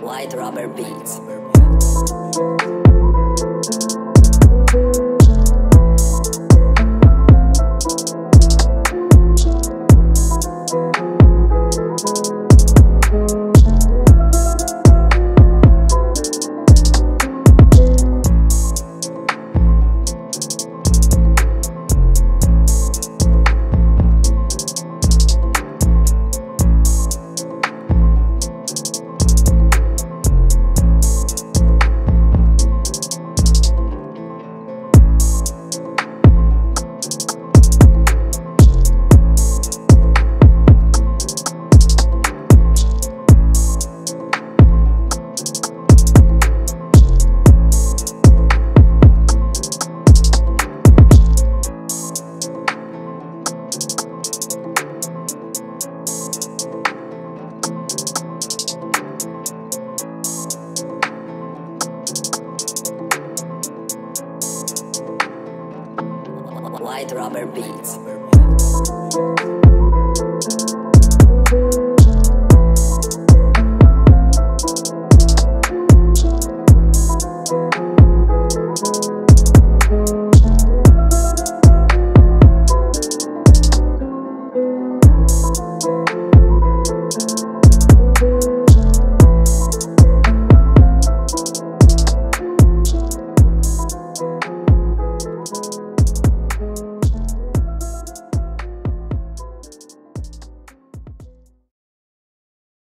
White Rubber Beats. White Rubber Beats.